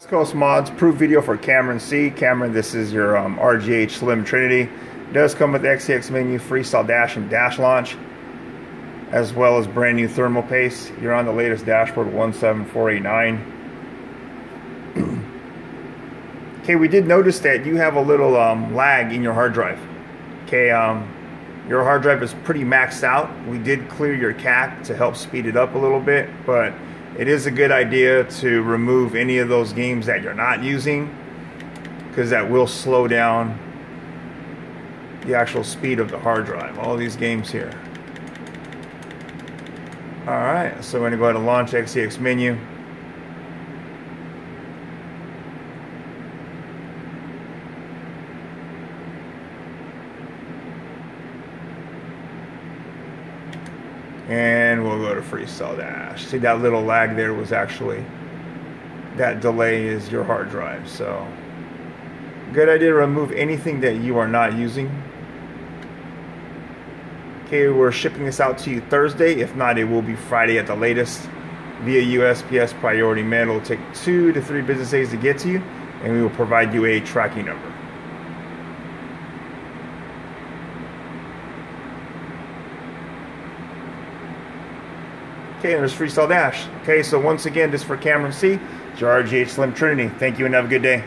West Coast Modz proof video for Cameron C. Cameron, this is your um, RGH Slim Trinity. It does come with the XeX menu, freestyle dash and dash launch, as well as brand new thermal paste. You're on the latest dashboard 17489. okay, we did notice that you have a little um, lag in your hard drive. Okay, um, your hard drive is pretty maxed out. We did clear your cache to help speed it up a little bit, but it is a good idea to remove any of those games that you're not using because that will slow down the actual speed of the hard drive. All these games here. Alright, so we're going to go ahead and launch XeX menu. And we'll go to freestyle dash. See that little lag there was actually that delay is your hard drive so. Good idea to remove anything that you are not using. Okay we're shipping this out to you Thursday. If not it will be Friday at the latest. Via USPS priority mail it'll take two to three business days to get to you and we will provide you a tracking number Okay, and there's Freestyle Dash. Okay, so once again, this for Cameron C. RGH Slim Trinity. Thank you and have a good day.